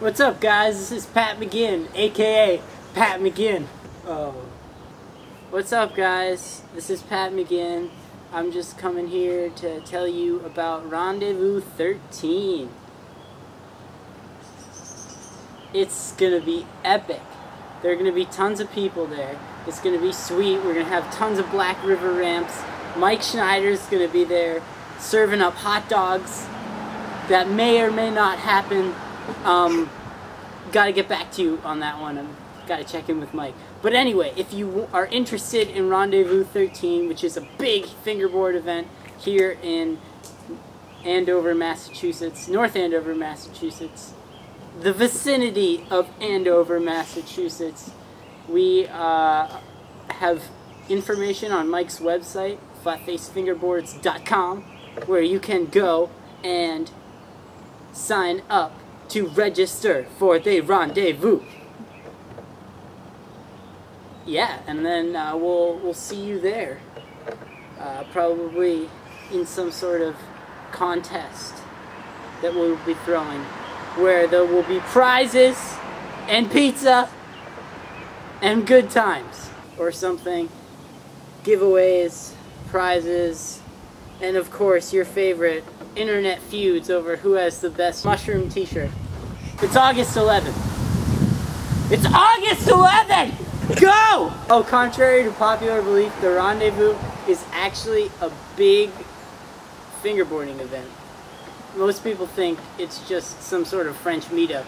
What's up, guys? This is Pat McGinn, aka Pat McGinn. Oh. What's up, guys? This is Pat McGinn. I'm just coming here to tell you about Rendezvous 13. It's gonna be epic. There are gonna be tons of people there. It's gonna be sweet. We're gonna have tons of Black River ramps. Mike Schneider's gonna be there serving up hot dogs that may or may not happen. Um, gotta get back to you on that one. I've gotta check in with Mike. But anyway, if you are interested in Rendezvous 13, which is a big fingerboard event here in Andover, Massachusetts, North Andover, Massachusetts, the vicinity of Andover, Massachusetts, we uh, have information on Mike's website, flatfacefingerboards.com, where you can go and sign up to register for the rendezvous. Yeah, and then uh, we'll we'll see you there. Uh, probably in some sort of contest that we'll be throwing, where there will be prizes and pizza and good times or something, giveaways, prizes, and of course your favorite internet feuds over who has the best mushroom t-shirt. It's August 11th. It's August 11th! Go! Oh, contrary to popular belief, the Rendezvous is actually a big fingerboarding event. Most people think it's just some sort of French meetup,